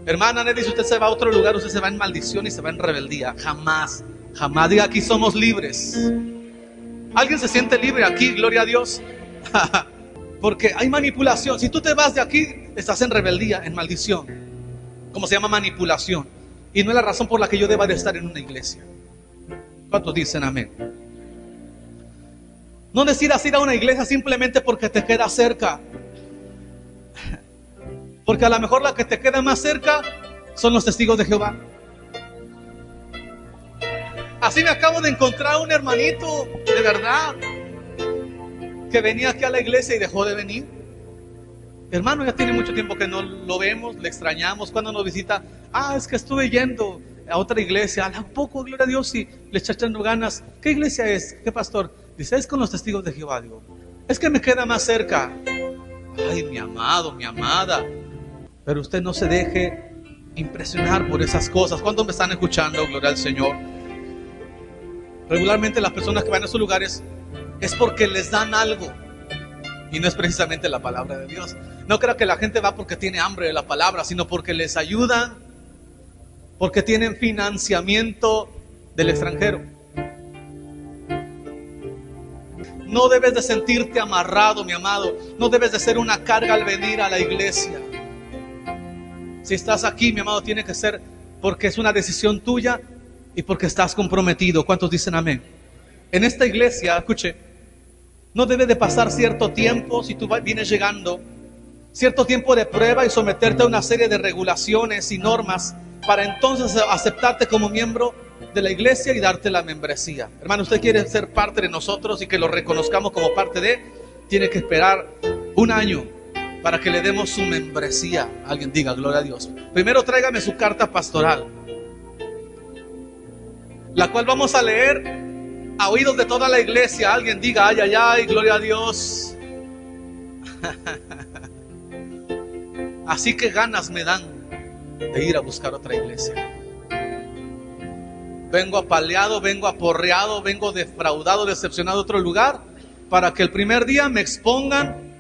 Hermana Nelly, si usted se va a otro lugar, usted se va en maldición y se va en rebeldía. Jamás, jamás diga aquí somos libres. ¿Alguien se siente libre aquí? Gloria a Dios. Porque hay manipulación. Si tú te vas de aquí, estás en rebeldía, en maldición. Como se llama manipulación. Y no es la razón por la que yo deba de estar en una iglesia. ¿Cuántos dicen amén? No decidas ir a una iglesia simplemente porque te queda cerca. Porque a lo mejor la que te queda más cerca son los testigos de Jehová. Así me acabo de encontrar un hermanito, de verdad, que venía aquí a la iglesia y dejó de venir. Hermano, ya tiene mucho tiempo que no lo vemos, le extrañamos. Cuando nos visita, ah, es que estuve yendo a otra iglesia, a poco, gloria a Dios, y le echando ganas. ¿Qué iglesia es? ¿Qué pastor? Dice, es con los testigos de Jehová. Digo, es que me queda más cerca. Ay, mi amado, mi amada. Pero usted no se deje impresionar por esas cosas. ¿Cuándo me están escuchando? Gloria al Señor. Regularmente las personas que van a esos lugares es porque les dan algo. Y no es precisamente la palabra de Dios. No creo que la gente va porque tiene hambre de la palabra, sino porque les ayudan, porque tienen financiamiento del extranjero. No debes de sentirte amarrado, mi amado. No debes de ser una carga al venir a la iglesia. Si estás aquí, mi amado, tiene que ser porque es una decisión tuya y porque estás comprometido. ¿Cuántos dicen amén? En esta iglesia, escuche, no debe de pasar cierto tiempo si tú vienes llegando, cierto tiempo de prueba y someterte a una serie de regulaciones y normas para entonces aceptarte como miembro de la iglesia y darte la membresía. Hermano, usted quiere ser parte de nosotros y que lo reconozcamos como parte de, tiene que esperar un año para que le demos su membresía. Alguien diga, gloria a Dios. Primero tráigame su carta pastoral, la cual vamos a leer a oídos de toda la iglesia. Alguien diga, ay, ay, ay, gloria a Dios. Así que ganas me dan de ir a buscar otra iglesia. Vengo apaleado, vengo aporreado, vengo defraudado, decepcionado de otro lugar, para que el primer día me expongan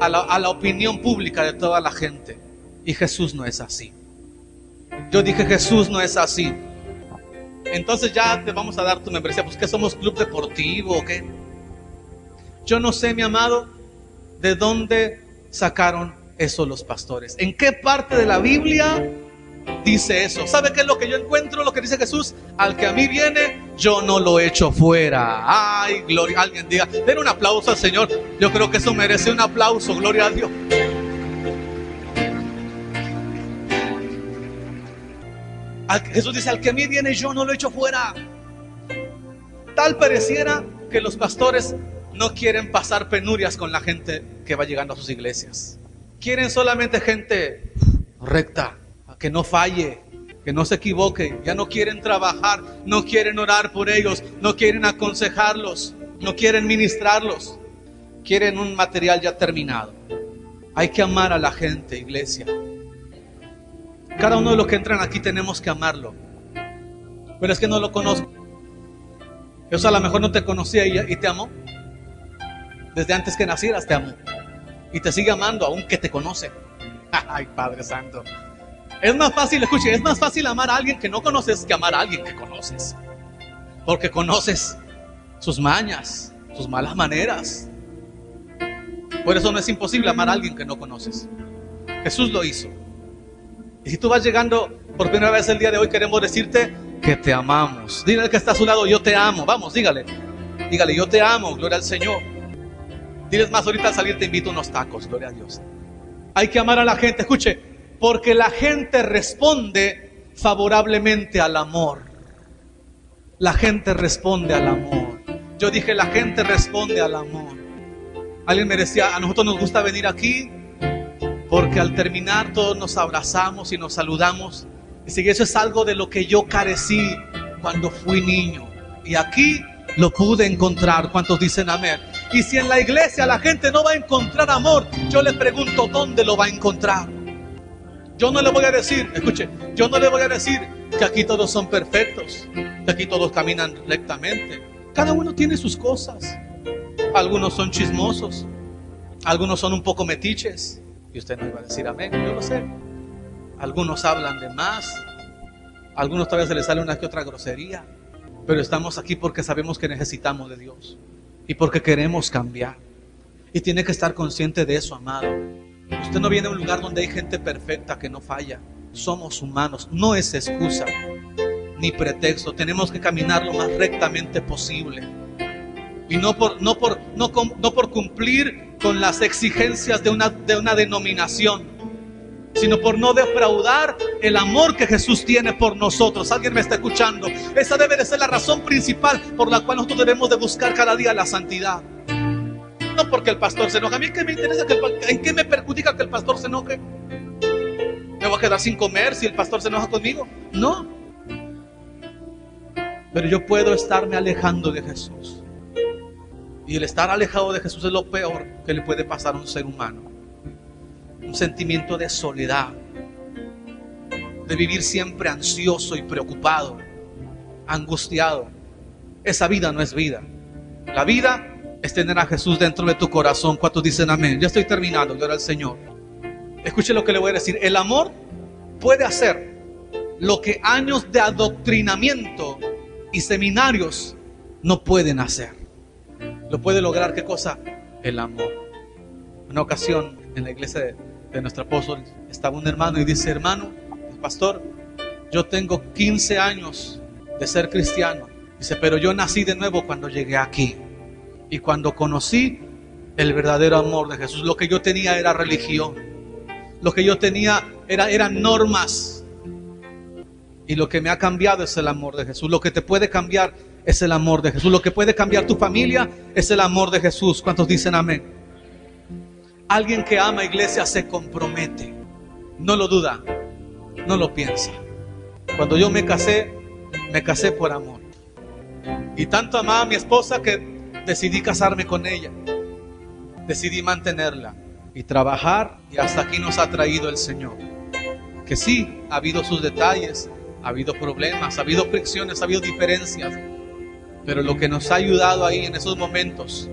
a la, a la opinión pública de toda la gente. Y Jesús no es así. Yo dije, Jesús no es así. Entonces ya te vamos a dar tu membresía. Pues que somos club deportivo qué. Yo no sé, mi amado, de dónde sacaron eso los pastores. ¿En qué parte de la Biblia dice eso. ¿Sabe qué es lo que yo encuentro? Lo que dice Jesús, al que a mí viene, yo no lo echo fuera. Ay, gloria, alguien diga, den un aplauso al Señor. Yo creo que eso merece un aplauso, gloria a Dios. Jesús dice, al que a mí viene, yo no lo echo fuera. Tal pareciera que los pastores no quieren pasar penurias con la gente que va llegando a sus iglesias. Quieren solamente gente recta, que no falle, que no se equivoque. Ya no quieren trabajar, no quieren orar por ellos, no quieren aconsejarlos, no quieren ministrarlos. Quieren un material ya terminado. Hay que amar a la gente, iglesia. Cada uno de los que entran aquí tenemos que amarlo. Pero es que no lo conozco. Yo a lo mejor no te conocía y, y te amó. Desde antes que nacieras te amó. Y te sigue amando aunque te conoce. Ay, Padre Santo. Es más fácil, escuche, es más fácil amar a alguien que no conoces que amar a alguien que conoces. Porque conoces sus mañas, sus malas maneras. Por eso no es imposible amar a alguien que no conoces. Jesús lo hizo. Y si tú vas llegando por primera vez el día de hoy, queremos decirte que te amamos. Dile al que está a su lado, yo te amo. Vamos, dígale. Dígale, yo te amo, gloria al Señor. Diles más, ahorita al salir te invito unos tacos, gloria a Dios. Hay que amar a la gente. Escuche, porque la gente responde favorablemente al amor. La gente responde al amor. Yo dije, la gente responde al amor. Alguien me decía, a nosotros nos gusta venir aquí porque al terminar todos nos abrazamos y nos saludamos. Y si eso es algo de lo que yo carecí cuando fui niño. Y aquí lo pude encontrar. ¿Cuántos dicen amén? Y si en la iglesia la gente no va a encontrar amor, yo le pregunto, ¿dónde lo va a encontrar? Yo no le voy a decir, escuche, yo no le voy a decir que aquí todos son perfectos, que aquí todos caminan rectamente. Cada uno tiene sus cosas. Algunos son chismosos, algunos son un poco metiches. Y usted no iba a decir amén, yo lo sé. Algunos hablan de más, algunos todavía se les sale una que otra grosería. Pero estamos aquí porque sabemos que necesitamos de Dios y porque queremos cambiar. Y tiene que estar consciente de eso, amado. Usted no viene a un lugar donde hay gente perfecta que no falla. Somos humanos. No es excusa ni pretexto. Tenemos que caminar lo más rectamente posible. Y no por, no por, no, no por cumplir con las exigencias de una, de una denominación, sino por no defraudar el amor que Jesús tiene por nosotros. ¿Alguien me está escuchando? Esa debe de ser la razón principal por la cual nosotros debemos de buscar cada día la santidad porque el pastor se enoja. A mí qué me interesa que el, en qué me perjudica que el pastor se enoje. ¿Me voy a quedar sin comer si el pastor se enoja conmigo? No. Pero yo puedo estarme alejando de Jesús. Y el estar alejado de Jesús es lo peor que le puede pasar a un ser humano. Un sentimiento de soledad, de vivir siempre ansioso y preocupado, angustiado. Esa vida no es vida. La vida es tener a Jesús dentro de tu corazón. ¿Cuántos dicen amén? Ya estoy terminando, gloria al Señor. Escuche lo que le voy a decir. El amor puede hacer lo que años de adoctrinamiento y seminarios no pueden hacer. Lo puede lograr qué cosa? El amor. Una ocasión en la iglesia de, nuestro apóstol estaba un hermano y dice, hermano, pastor, yo tengo 15 años de ser cristiano. Dice, pero yo nací de nuevo cuando llegué aquí. Y cuando conocí el verdadero amor de Jesús, lo que yo tenía era religión. Lo que yo tenía era, eran normas. Y lo que me ha cambiado es el amor de Jesús. Lo que te puede cambiar es el amor de Jesús. Lo que puede cambiar tu familia es el amor de Jesús. ¿Cuántos dicen amén? Alguien que ama iglesia se compromete. No lo duda no lo piensa. Cuando yo me casé, me casé por amor. Y tanto amaba a mi esposa que decidí casarme con ella. Decidí mantenerla y trabajar y hasta aquí nos ha traído el Señor. Que sí, ha habido sus detalles, ha habido problemas, ha habido fricciones, ha habido diferencias. Pero lo que nos ha ayudado ahí en esos momentos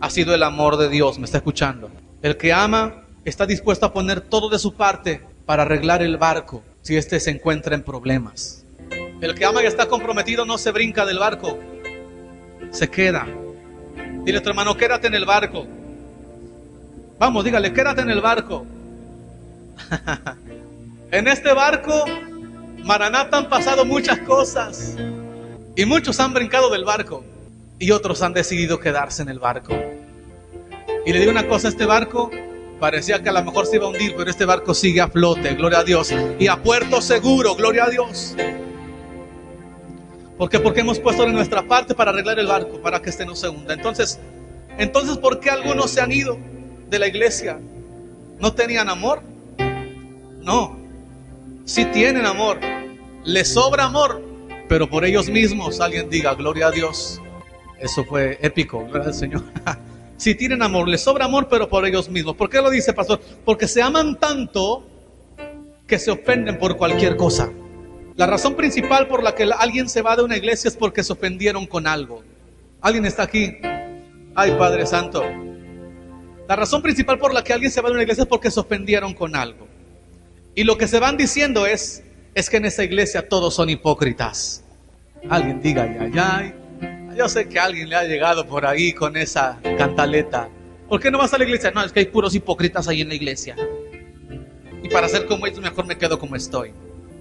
ha sido el amor de Dios. ¿Me está escuchando? El que ama está dispuesto a poner todo de su parte para arreglar el barco si éste se encuentra en problemas. El que ama y está comprometido no se brinca del barco, se queda. Dile a tu hermano, quédate en el barco. Vamos, dígale, quédate en el barco. en este barco, Maranata han pasado muchas cosas. Y muchos han brincado del barco. Y otros han decidido quedarse en el barco. Y le digo una cosa, este barco Parecía que a lo mejor se iba a hundir, pero este barco sigue a flote, gloria a Dios. Y a puerto seguro, gloria a Dios. ¿Por qué? Porque hemos puesto de nuestra parte para arreglar el barco, para que este no se hunda. Entonces, entonces, ¿por qué algunos se han ido de la iglesia? ¿No tenían amor? No. Sí tienen amor. Les sobra amor, pero por ellos mismos alguien diga, gloria a Dios. Eso fue épico, gloria al Señor. Si tienen amor, les sobra amor, pero por ellos mismos. ¿Por qué lo dice, pastor? Porque se aman tanto que se ofenden por cualquier cosa. La razón principal por la que alguien se va de una iglesia es porque se ofendieron con algo. ¿Alguien está aquí? Ay, Padre Santo. La razón principal por la que alguien se va de una iglesia es porque se ofendieron con algo. Y lo que se van diciendo es, es que en esa iglesia todos son hipócritas. Alguien diga, ay, ay, yo sé que alguien le ha llegado por ahí con esa cantaleta. ¿Por qué no vas a la iglesia? No, es que hay puros hipócritas ahí en la iglesia. Y para ser como ellos, mejor me quedo como estoy.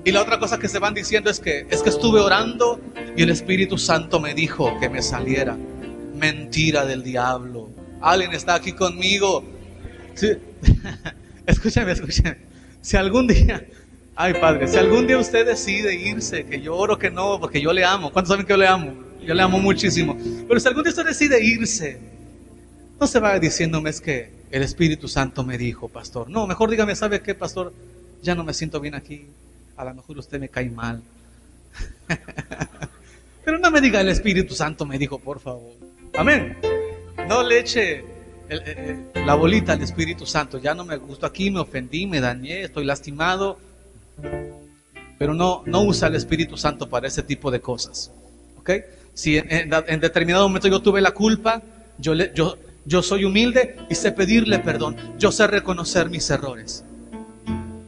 Y la otra cosa que se van diciendo es que es que estuve orando y el Espíritu Santo me dijo que me saliera. Mentira del diablo. Alguien está aquí conmigo. Sí. escúchame, escúchame. Si algún día, ay Padre, si algún día usted decide irse, que yo oro que no, porque yo le amo. ¿Cuántos saben que yo le amo? Yo le amo muchísimo. Pero si algún día usted decide irse, no se va diciéndome es que el Espíritu Santo me dijo, pastor. No, mejor dígame, ¿sabe qué, pastor? Ya no me siento bien aquí. A lo mejor usted me cae mal. Pero no me diga el Espíritu Santo me dijo, por favor. Amén. No le eche la bolita al Espíritu Santo. Ya no me gustó aquí, me ofendí, me dañé, estoy lastimado. Pero no, no usa el Espíritu Santo para ese tipo de cosas. ¿Ok? Si en, determinado momento yo tuve la culpa, yo, yo, yo soy humilde y sé pedirle perdón. Yo sé reconocer mis errores.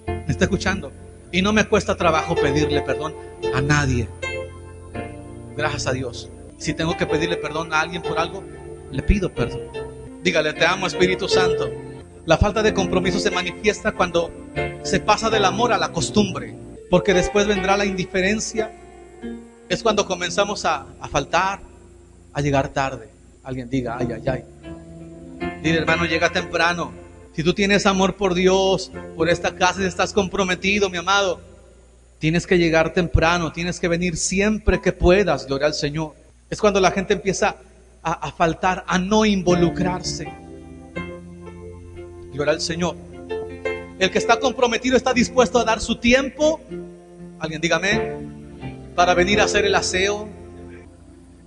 ¿Me está escuchando? Y no me cuesta trabajo pedirle perdón a nadie. Gracias a Dios. Si tengo que pedirle perdón a alguien por algo, le pido perdón. Dígale, te amo Espíritu Santo. La falta de compromiso se manifiesta cuando se pasa del amor a la costumbre, porque después vendrá la indiferencia, es cuando comenzamos a, faltar, a llegar tarde. Alguien diga, ay, ay, ay. Dile, hermano, llega temprano. Si tú tienes amor por Dios, por esta casa, y estás comprometido, mi amado, tienes que llegar temprano, tienes que venir siempre que puedas, gloria al Señor. Es cuando la gente empieza a, a faltar, a no involucrarse. Gloria al Señor. El que está comprometido está dispuesto a dar su tiempo. Alguien dígame. Para venir a hacer el aseo.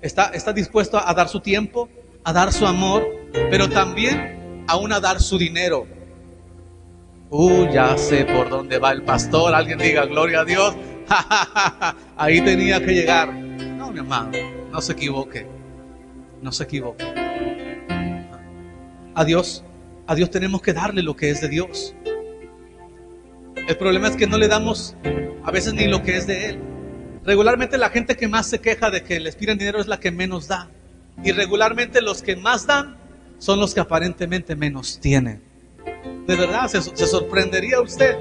Está, está dispuesto a dar su tiempo, a dar su amor, pero también aún a dar su dinero. Uh, ya sé por dónde va el pastor. Alguien diga, gloria a Dios. Ahí tenía que llegar. No, mi amado, no se equivoque. No se equivoque. A Dios, a Dios tenemos que darle lo que es de Dios. El problema es que no le damos a veces ni lo que es de Él. Regularmente la gente que más se queja de que les piden dinero es la que menos da. Y regularmente los que más dan son los que aparentemente menos tienen. De verdad, se, sorprendería usted.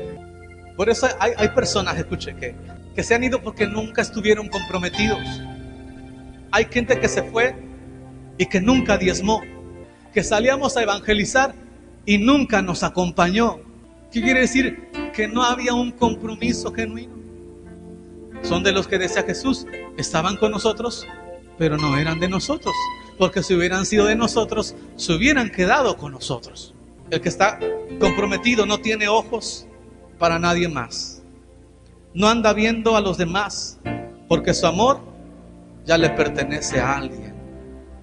Por eso hay, hay personas, escuche, que, que se han ido porque nunca estuvieron comprometidos. Hay gente que se fue y que nunca diezmó. Que salíamos a evangelizar y nunca nos acompañó. ¿Qué quiere decir? Que no había un compromiso genuino. Son de los que decía Jesús, estaban con nosotros, pero no eran de nosotros. Porque si hubieran sido de nosotros, se hubieran quedado con nosotros. El que está comprometido no tiene ojos para nadie más. No anda viendo a los demás, porque su amor ya le pertenece a alguien,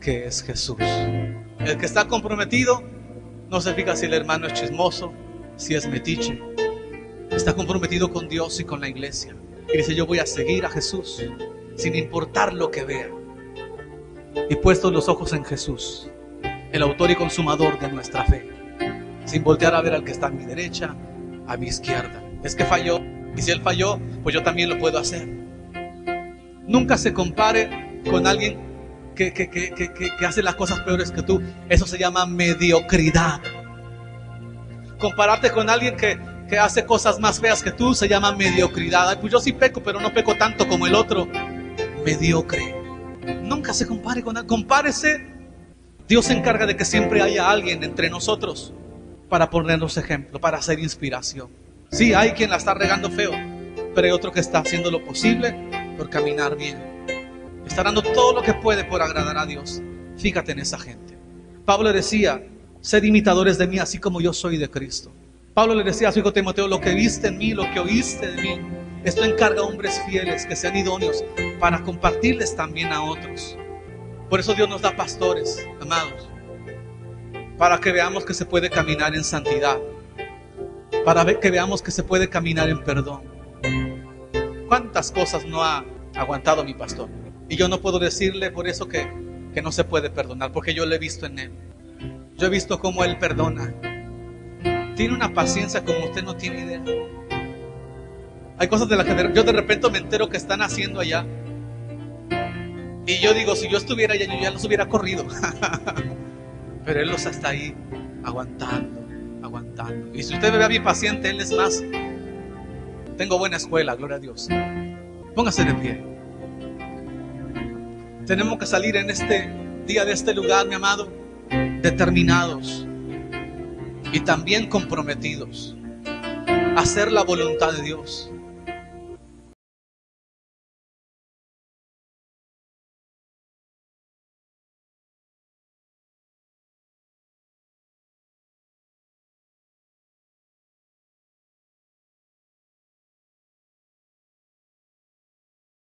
que es Jesús. El que está comprometido no se fija si el hermano es chismoso, si es metiche. Está comprometido con Dios y con la iglesia. Y dice, yo voy a seguir a Jesús sin importar lo que vea. Y puestos los ojos en Jesús, el autor y consumador de nuestra fe. Sin voltear a ver al que está a mi derecha, a mi izquierda. Es que falló. Y si él falló, pues yo también lo puedo hacer. Nunca se compare con alguien que, que, que, que, hace las cosas peores que tú. Eso se llama mediocridad. Compararte con alguien que, que hace cosas más feas que tú se llama mediocridad. pues yo sí peco, pero no peco tanto como el otro. Mediocre. Nunca se compare con alguien. Compárese. Dios se encarga de que siempre haya alguien entre nosotros para ponernos ejemplo, para hacer inspiración. Sí, hay quien la está regando feo, pero hay otro que está haciendo lo posible por caminar bien. Está dando todo lo que puede por agradar a Dios. Fíjate en esa gente. Pablo decía, sed imitadores de mí así como yo soy de Cristo. Pablo le decía a su hijo Timoteo, lo que viste en mí, lo que oíste de mí, esto encarga a hombres fieles que sean idóneos para compartirles también a otros. Por eso Dios nos da pastores, amados, para que veamos que se puede caminar en santidad, para que veamos que se puede caminar en perdón. ¿Cuántas cosas no ha aguantado mi pastor? Y yo no puedo decirle por eso que, que no se puede perdonar, porque yo lo he visto en él. Yo he visto cómo él perdona, tiene una paciencia como usted no tiene idea. Hay cosas de las que yo de repente me entero que están haciendo allá. Y yo digo, si yo estuviera allá, yo ya los hubiera corrido. Pero él los está ahí aguantando, aguantando. Y si usted me ve a mi paciente, él es más. Tengo buena escuela, gloria a Dios. Póngase de pie. Tenemos que salir en este día de este lugar, mi amado, determinados y también comprometidos a hacer la voluntad de Dios.